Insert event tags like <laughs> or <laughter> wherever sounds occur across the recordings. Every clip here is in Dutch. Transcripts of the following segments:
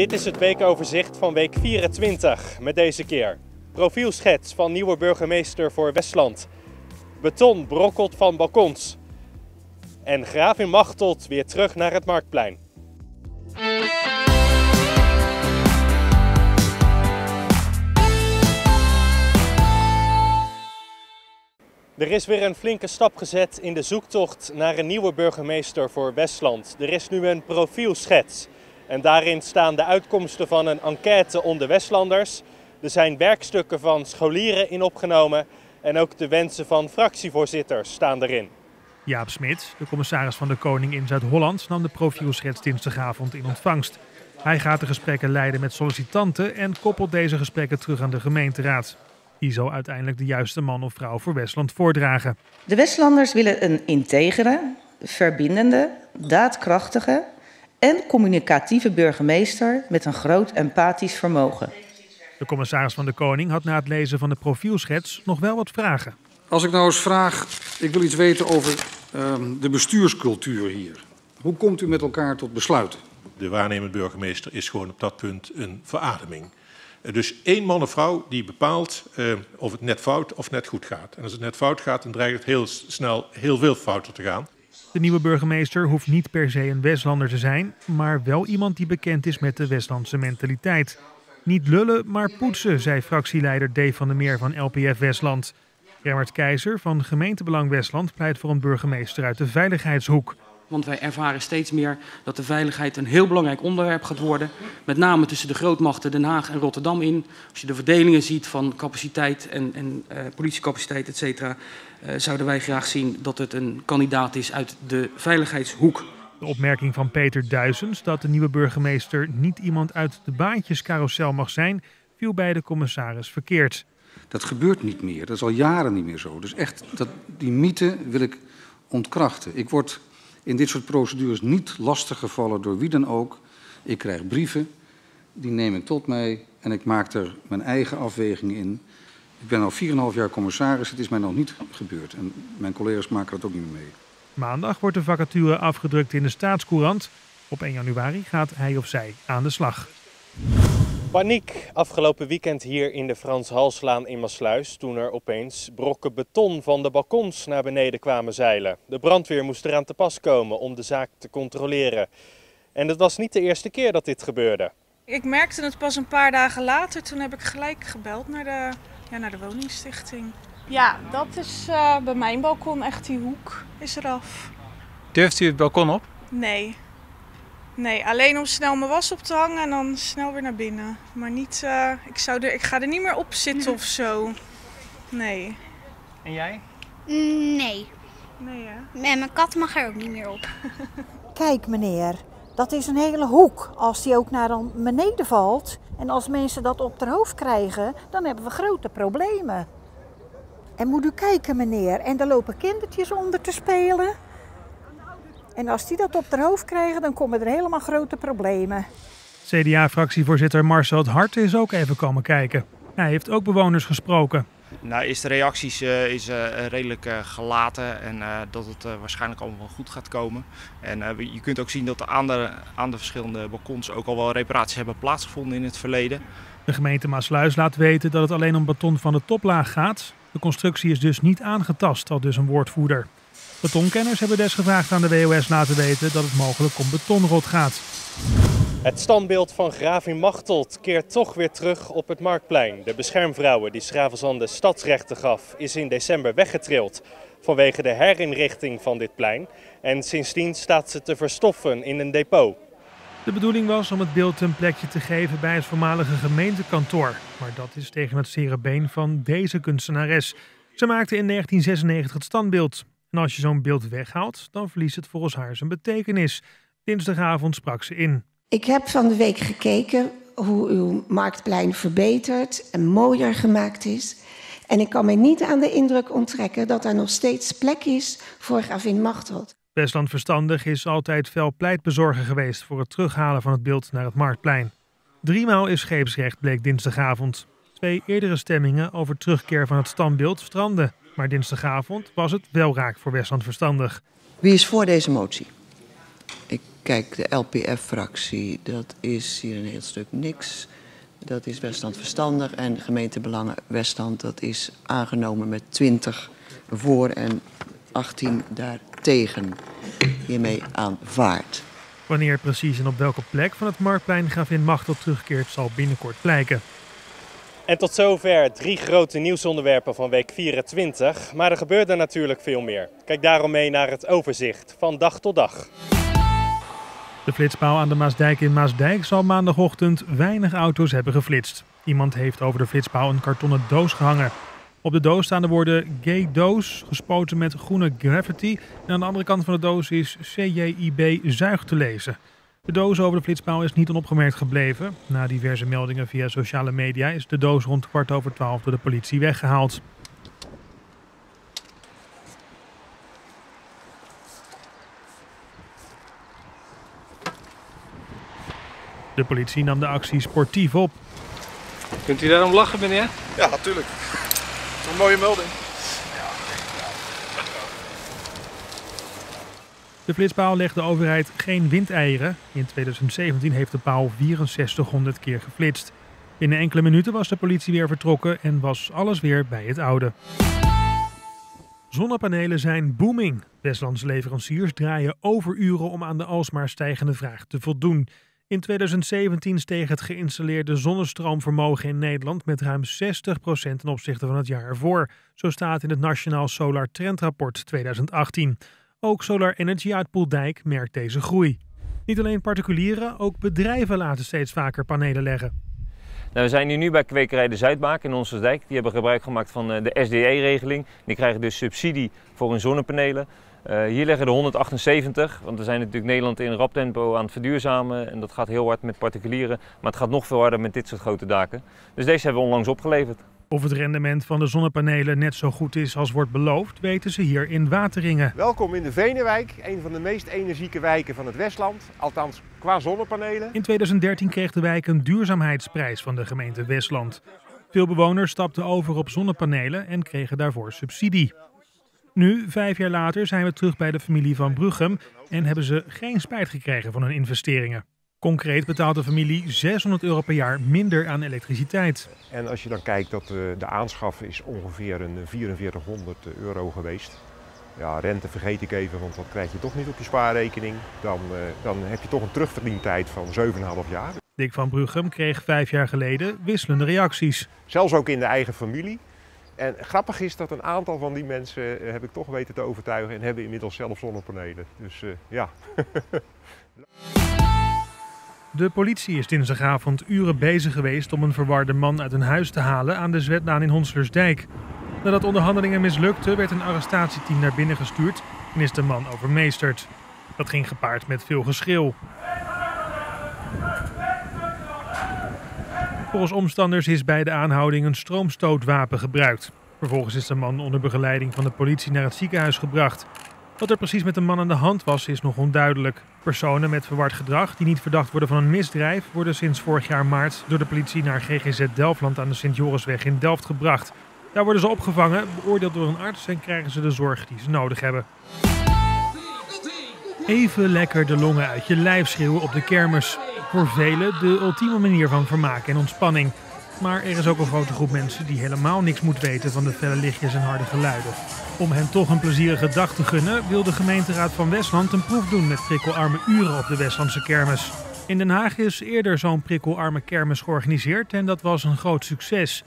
Dit is het weekoverzicht van week 24 met deze keer. Profielschets van nieuwe burgemeester voor Westland. Beton brokkelt van balkons. En Gravin Machteld weer terug naar het Marktplein. Er is weer een flinke stap gezet in de zoektocht naar een nieuwe burgemeester voor Westland. Er is nu een profielschets. En daarin staan de uitkomsten van een enquête onder Westlanders. Er zijn werkstukken van scholieren in opgenomen. En ook de wensen van fractievoorzitters staan erin. Jaap Smit, de commissaris van de Koning in Zuid-Holland, nam de profielschets dinsdagavond in ontvangst. Hij gaat de gesprekken leiden met sollicitanten en koppelt deze gesprekken terug aan de gemeenteraad. Die zal uiteindelijk de juiste man of vrouw voor Westland voordragen. De Westlanders willen een integere, verbindende, daadkrachtige en communicatieve burgemeester met een groot empathisch vermogen. De commissaris van de Koning had na het lezen van de profielschets nog wel wat vragen. Als ik nou eens vraag, ik wil iets weten over uh, de bestuurscultuur hier. Hoe komt u met elkaar tot besluiten? De waarnemend burgemeester is gewoon op dat punt een verademing. Dus één man of vrouw die bepaalt uh, of het net fout of net goed gaat. En als het net fout gaat, dan dreigt het heel snel heel veel fouten te gaan. De nieuwe burgemeester hoeft niet per se een Westlander te zijn, maar wel iemand die bekend is met de Westlandse mentaliteit. Niet lullen, maar poetsen, zei fractieleider Dave van der Meer van LPF Westland. Gerard Keizer van Gemeentebelang Westland pleit voor een burgemeester uit de veiligheidshoek. Want wij ervaren steeds meer dat de veiligheid een heel belangrijk onderwerp gaat worden. Met name tussen de grootmachten Den Haag en Rotterdam in. Als je de verdelingen ziet van capaciteit en, en uh, politiecapaciteit, et cetera, uh, zouden wij graag zien dat het een kandidaat is uit de veiligheidshoek. De opmerking van Peter Duizens dat de nieuwe burgemeester niet iemand uit de baantjescarousel mag zijn, viel bij de commissaris verkeerd. Dat gebeurt niet meer. Dat is al jaren niet meer zo. Dus echt, dat, die mythe wil ik ontkrachten. Ik word in dit soort procedures niet lastiggevallen door wie dan ook. Ik krijg brieven, die neem ik tot mij en ik maak er mijn eigen afwegingen in. Ik ben al 4,5 jaar commissaris, het is mij nog niet gebeurd. En mijn collega's maken dat ook niet meer mee. Maandag wordt de vacature afgedrukt in de staatscourant. Op 1 januari gaat hij of zij aan de slag. Paniek afgelopen weekend hier in de Frans Halslaan in Maasluis toen er opeens brokken beton van de balkons naar beneden kwamen zeilen. De brandweer moest eraan te pas komen om de zaak te controleren. En het was niet de eerste keer dat dit gebeurde. Ik merkte het pas een paar dagen later, toen heb ik gelijk gebeld naar de, ja, naar de woningstichting. Ja, dat is uh, bij mijn balkon echt die hoek is eraf. Durft u het balkon op? Nee. Nee, alleen om snel mijn was op te hangen en dan snel weer naar binnen. Maar niet, uh, ik, zou er, ik ga er niet meer op zitten of zo. Nee. En jij? Nee. Nee, hè? En mijn kat mag er ook niet meer op. <laughs> Kijk meneer, dat is een hele hoek. Als die ook naar beneden valt en als mensen dat op hun hoofd krijgen, dan hebben we grote problemen. En moet u kijken meneer, en er lopen kindertjes onder te spelen. En als die dat op haar hoofd krijgen, dan komen er helemaal grote problemen. CDA-fractievoorzitter Marcel het Hart is ook even komen kijken. Hij heeft ook bewoners gesproken. Nou, is de reacties uh, is, uh, redelijk uh, gelaten en dat het waarschijnlijk allemaal wel goed gaat komen. En je kunt ook zien dat aan de, aan de verschillende balkons ook al wel reparaties hebben plaatsgevonden in het verleden. De gemeente Maasluis laat weten dat het alleen om beton van de toplaag gaat. De constructie is dus niet aangetast, al dus een woordvoerder. Betonkenners hebben desgevraagd aan de WOS laten weten dat het mogelijk om betonrot gaat. Het standbeeld van Gravin Machteld keert toch weer terug op het Marktplein. De beschermvrouwen die Schravenzande stadsrechten gaf, is in december weggetrild vanwege de herinrichting van dit plein. En sindsdien staat ze te verstoffen in een depot. De bedoeling was om het beeld een plekje te geven bij het voormalige gemeentekantoor. Maar dat is tegen het zere been van deze kunstenares. Ze maakte in 1996 het standbeeld. En als je zo'n beeld weghaalt, dan verliest het volgens haar zijn betekenis. Dinsdagavond sprak ze in. Ik heb van de week gekeken hoe uw marktplein verbeterd en mooier gemaakt is. En ik kan mij niet aan de indruk onttrekken dat er nog steeds plek is voor gravin Machteld. Westland Verstandig is altijd fel pleitbezorger geweest voor het terughalen van het beeld naar het marktplein. Driemaal is scheepsrecht, bleek dinsdagavond. Twee eerdere stemmingen over terugkeer van het standbeeld stranden. Maar dinsdagavond was het wel raak voor Westland Verstandig. Wie is voor deze motie? Ik Kijk, de LPF-fractie, dat is hier een heel stuk niks. Dat is Westland Verstandig. En gemeentebelangen Westland, dat is aangenomen met 20 voor en 18 daartegen. Hiermee aanvaard. Wanneer precies en op welke plek van het Marktplein Gravin Machtel terugkeert, zal binnenkort blijken. En tot zover drie grote nieuwsonderwerpen van week 24. Maar er gebeurt er natuurlijk veel meer. Kijk daarom mee naar het overzicht van dag tot dag. De flitspaal aan de Maasdijk in Maasdijk zal maandagochtend weinig auto's hebben geflitst. Iemand heeft over de flitspaal een kartonnen doos gehangen. Op de doos staan de woorden gay doos, gespoten met groene graffiti. En aan de andere kant van de doos is CJIB zuig te lezen. De doos over de flitspaal is niet onopgemerkt gebleven. Na diverse meldingen via sociale media is de doos rond kwart over twaalf door de politie weggehaald. De politie nam de actie sportief op. Kunt u daarom lachen, meneer? Ja, natuurlijk. Een mooie melding. De flitspaal legt de overheid geen windeieren. In 2017 heeft de paal 6400 keer geflitst. Binnen enkele minuten was de politie weer vertrokken en was alles weer bij het oude. Zonnepanelen zijn booming. Westlandse leveranciers draaien overuren om aan de alsmaar stijgende vraag te voldoen. In 2017 steeg het geïnstalleerde zonnestroomvermogen in Nederland met ruim 60% ten opzichte van het jaar ervoor. Zo staat in het Nationaal Solar Trendrapport 2018. Ook Solar Energy uit Poeldijk merkt deze groei. Niet alleen particulieren, ook bedrijven laten steeds vaker panelen leggen. Nou, we zijn hier nu bij kwekerij de Zuidbaak in Onselsdijk. Die hebben gebruik gemaakt van eh, de SDE-regeling. Die krijgen dus subsidie voor hun zonnepanelen. Uh, hier liggen er 178, want we zijn natuurlijk Nederland in rap tempo aan het verduurzamen. En dat gaat heel hard met particulieren, maar het gaat nog veel harder met dit soort grote daken. Dus deze hebben we onlangs opgeleverd. Of het rendement van de zonnepanelen net zo goed is als wordt beloofd, weten ze hier in Wateringen. Welkom in de Venenwijk, een van de meest energieke wijken van het Westland. Althans, qua zonnepanelen. In 2013 kreeg de wijk een duurzaamheidsprijs van de gemeente Westland. Veel bewoners stapten over op zonnepanelen en kregen daarvoor subsidie. Nu, vijf jaar later, zijn we terug bij de familie van Bruchem en hebben ze geen spijt gekregen van hun investeringen. Concreet betaalt de familie 600 euro per jaar minder aan elektriciteit. En als je dan kijkt dat de, de aanschaf is ongeveer een 4400 euro geweest. Ja, rente vergeet ik even, want dat krijg je toch niet op je spaarrekening. Dan, uh, dan heb je toch een terugverdientijd van 7,5 jaar. Dick van Bruchem kreeg vijf jaar geleden wisselende reacties. Zelfs ook in de eigen familie. En grappig is dat een aantal van die mensen heb ik toch weten te overtuigen en hebben inmiddels zelf zonnepanelen. Dus uh, ja. <laughs> De politie is dinsdagavond uren bezig geweest om een verwarde man uit een huis te halen aan de Zwetlaan in Honslersdijk. Nadat onderhandelingen mislukten, werd een arrestatieteam naar binnen gestuurd en is de man overmeesterd. Dat ging gepaard met veel geschil. Volgens omstanders is bij de aanhouding een stroomstootwapen gebruikt. Vervolgens is de man onder begeleiding van de politie naar het ziekenhuis gebracht. Wat er precies met de man aan de hand was, is nog onduidelijk. Personen met verward gedrag die niet verdacht worden van een misdrijf, worden sinds vorig jaar maart door de politie naar GGZ Delftland aan de Sint-Jorisweg in Delft gebracht. Daar worden ze opgevangen, beoordeeld door een arts en krijgen ze de zorg die ze nodig hebben. Even lekker de longen uit je lijf schreeuwen op de kermis. Voor velen de ultieme manier van vermaak en ontspanning. Maar er is ook een grote groep mensen die helemaal niks moet weten van de felle lichtjes en harde geluiden. Om hen toch een plezierige dag te gunnen, wil de gemeenteraad van Westland een proef doen met prikkelarme uren op de Westlandse kermis. In Den Haag is eerder zo'n prikkelarme kermis georganiseerd en dat was een groot succes.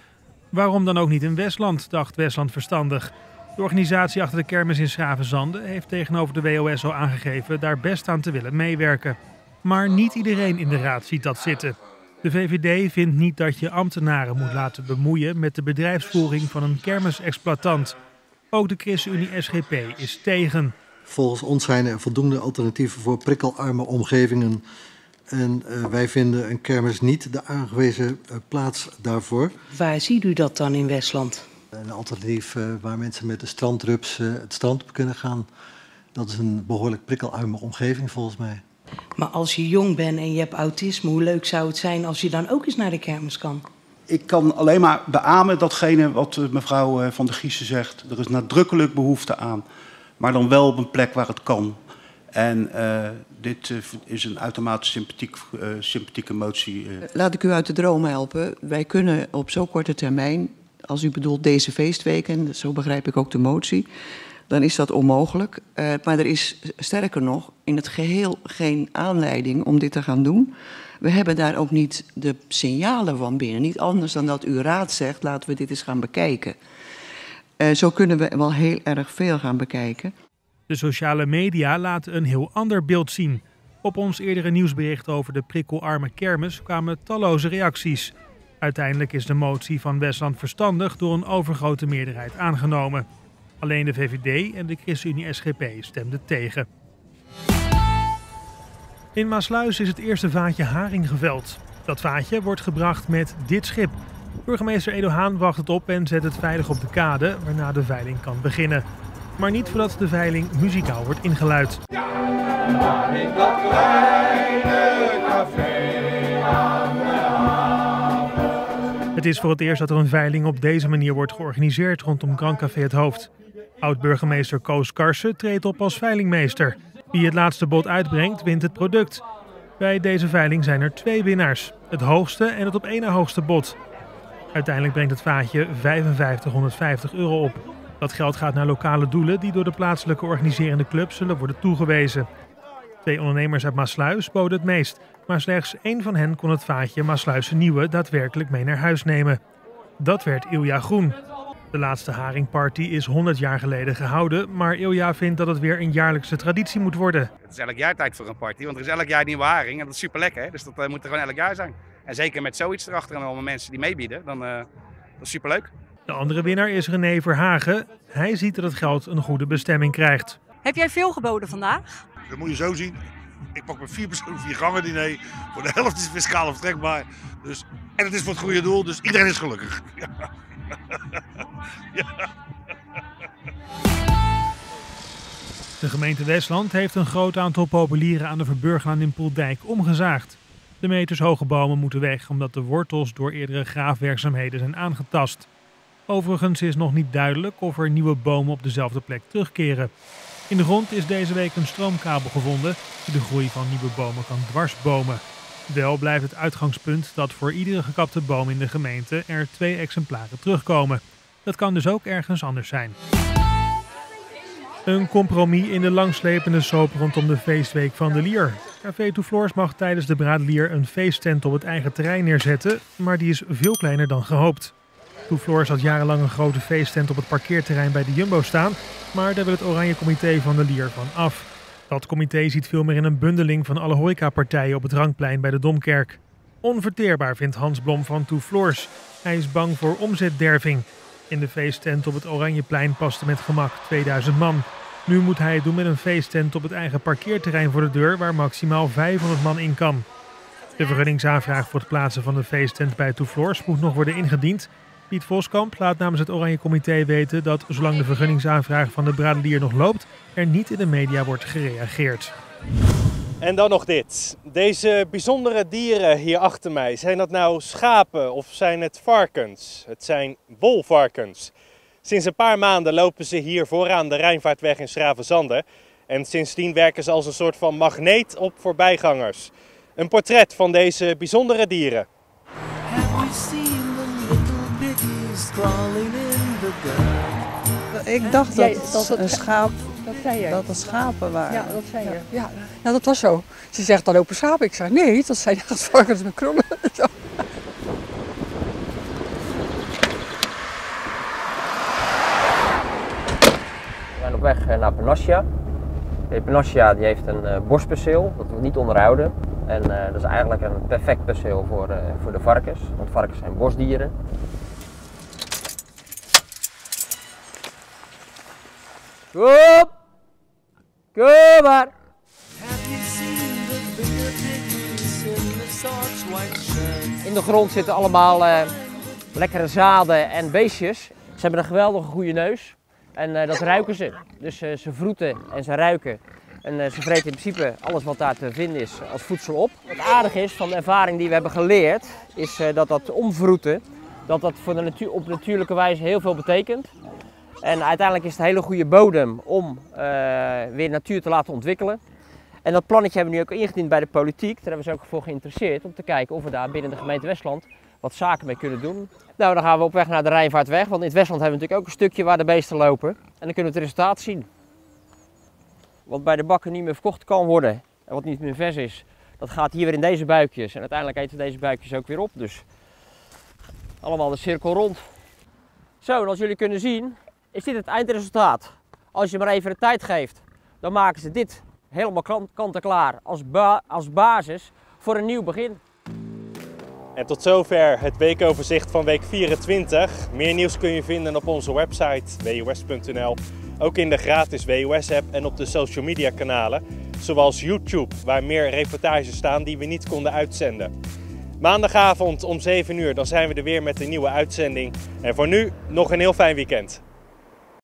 Waarom dan ook niet in Westland, dacht Westland verstandig. De organisatie achter de kermis in Schravenzande heeft tegenover de WOS al aangegeven daar best aan te willen meewerken. Maar niet iedereen in de raad ziet dat zitten. De VVD vindt niet dat je ambtenaren moet laten bemoeien met de bedrijfsvoering van een kermisexploitant. Ook de ChristenUnie SGP is tegen. Volgens ons zijn er voldoende alternatieven voor prikkelarme omgevingen. En uh, wij vinden een kermis niet de aangewezen uh, plaats daarvoor. Waar ziet u dat dan in Westland? Een alternatief uh, waar mensen met de strandrups het strand op kunnen gaan. Dat is een behoorlijk prikkelarme omgeving volgens mij. Maar als je jong bent en je hebt autisme, hoe leuk zou het zijn als je dan ook eens naar de kermis kan? Ik kan alleen maar beamen datgene wat mevrouw Van der Giezen zegt. Er is nadrukkelijk behoefte aan, maar dan wel op een plek waar het kan. En uh, dit is een uitermate sympathiek, sympathieke motie. Laat ik u uit de droom helpen. Wij kunnen op zo korte termijn, als u bedoelt deze feestweken, zo begrijp ik ook de motie, dan is dat onmogelijk. maar er is sterker nog in het geheel geen aanleiding om dit te gaan doen. We hebben daar ook niet de signalen van binnen. Niet anders dan dat uw raad zegt, laten we dit eens gaan bekijken. zo kunnen we wel heel erg veel gaan bekijken. De sociale media laten een heel ander beeld zien. Op ons eerdere nieuwsbericht over de prikkelarme kermis kwamen talloze reacties. Uiteindelijk is de motie van Westland verstandig door een overgrote meerderheid aangenomen. Alleen de VVD en de ChristenUnie-SGP stemden tegen. In Maasluis is het eerste vaatje haring geveld. Dat vaatje wordt gebracht met dit schip. Burgemeester Edo Haan wacht het op en zet het veilig op de kade, waarna de veiling kan beginnen maar niet voordat de veiling muzikaal wordt ingeluid. Het is voor het eerst dat er een veiling op deze manier wordt georganiseerd rondom Grand Café Het Hoofd. Oud-burgemeester Koos Karsen treedt op als veilingmeester. Wie het laatste bod uitbrengt, wint het product. Bij deze veiling zijn er twee winnaars: het hoogste en het op één na hoogste bod. Uiteindelijk brengt het vaatje 5550 euro op. Dat geld gaat naar lokale doelen die door de plaatselijke organiserende club zullen worden toegewezen. Twee ondernemers uit Maasluis boden het meest, maar slechts één van hen kon het vaatje Maasluis Nieuwe daadwerkelijk mee naar huis nemen. Dat werd Ilja Groen. De laatste haringparty is 100 jaar geleden gehouden, maar Ilja vindt dat het weer een jaarlijkse traditie moet worden. Het is elk jaar tijd voor een party, want er is elk jaar nieuwe haring en dat is super lekker. Dus dat uh, moet er gewoon elk jaar zijn. En zeker met zoiets erachter en allemaal mensen die meebieden, dan uh, dat is super leuk. De andere winnaar is René Verhagen. Hij ziet dat het geld een goede bestemming krijgt. Heb jij veel geboden vandaag? Dat moet je zo zien. Ik pak met vier personen vier gangen diner. Voor de helft is fiscaal vertrekbaar. Dus, en het is voor het goede doel, dus iedereen is gelukkig. <laughs> <laughs> De gemeente Westland heeft een groot aantal populieren aan de Verburglaan in Poeldijk omgezaagd. De meters hoge bomen moeten weg omdat de wortels door eerdere graafwerkzaamheden zijn aangetast. Overigens is nog niet duidelijk of er nieuwe bomen op dezelfde plek terugkeren. In de grond is deze week een stroomkabel gevonden die de groei van nieuwe bomen kan dwarsbomen. Wel blijft het uitgangspunt dat voor iedere gekapte boom in de gemeente er twee exemplaren terugkomen. Dat kan dus ook ergens anders zijn. Een compromis in de langslepende soap rondom de feestweek van de Lier. Café Touflors mag tijdens de Braadlier een feesttent op het eigen terrein neerzetten, maar die is veel kleiner dan gehoopt. Toefloor had jarenlang een grote feesttent op het parkeerterrein bij de Jumbo staan, maar daar wil het Oranje Comité van de Lier van af. Dat comité ziet veel meer in een bundeling van alle horecapartijen op het Rangplein bij de Domkerk. Onverteerbaar vindt Hans Blom van Toefloors. Hij is bang voor omzetderving. In de feesttent op het Oranjeplein paste met gemak 2000 man. Nu moet hij het doen met een feesttent op het eigen parkeerterrein voor de deur waar maximaal 500 man in kan. De vergunningsaanvraag voor het plaatsen van de feesttent bij Toefloors moet nog worden ingediend. Piet Voskamp laat namens het Oranje Comité weten dat zolang de vergunningsaanvraag van de Bradelier nog loopt, er niet in de media wordt gereageerd. En dan nog dit. Deze bijzondere dieren hier achter mij, zijn dat nou schapen of zijn het varkens? Het zijn wolvarkens. Sinds een paar maanden lopen ze hier vooraan de Rijnvaartweg in Schravenzande. En sindsdien werken ze als een soort van magneet op voorbijgangers. Een portret van deze bijzondere dieren. Ik dacht dat, dat een schaap, dat, zei jij. dat er schapen waren. Ja, dat zei je. Ja. ja, dat was zo. Ze zegt dan lopen schapen. Ik zeg nee, dat zijn echt varkens met krullen. <laughs> Zo. We zijn op weg eh, naar Panassia. De Panassia die heeft een uh, borstperceel, dat we niet onderhouden. En uh, dat is eigenlijk een perfect perceel voor, uh, voor de varkens, want varkens zijn bosdieren. Kom! Maar! In de grond zitten allemaal uh, lekkere zaden en beestjes. Ze hebben een geweldige goede neus en uh, dat ruiken ze. Dus uh, ze vroeten en ze ruiken. En ze vreten in principe alles wat daar te vinden is als voedsel op. Wat aardig is van de ervaring die we hebben geleerd, is dat dat omvroeten, dat dat voor de natuur, op natuurlijke wijze heel veel betekent. En uiteindelijk is het een hele goede bodem om uh, weer natuur te laten ontwikkelen. En dat plannetje hebben we nu ook ingediend bij de politiek. Daar hebben ze ook voor geïnteresseerd om te kijken of we daar binnen de gemeente Westland wat zaken mee kunnen doen. Nou, dan gaan we op weg naar de Rijnvaartweg, want in het Westland hebben we natuurlijk ook een stukje waar de beesten lopen. En dan kunnen we het resultaat zien. Wat bij de bakken niet meer verkocht kan worden en wat niet meer vers is, dat gaat hier weer in deze buikjes. En uiteindelijk eten we deze buikjes ook weer op. Dus allemaal de cirkel rond. Zo, en als jullie kunnen zien, is dit het eindresultaat. Als je maar even de tijd geeft, dan maken ze dit helemaal kant-en-klaar als, als basis voor een nieuw begin. En tot zover het weekoverzicht van week 24. Meer nieuws kun je vinden op onze website wus.nl. Ook in de gratis WOS-app en op de social media kanalen, zoals YouTube, waar meer reportages staan die we niet konden uitzenden. Maandagavond om 7 uur, dan zijn we er weer met een nieuwe uitzending. En voor nu nog een heel fijn weekend.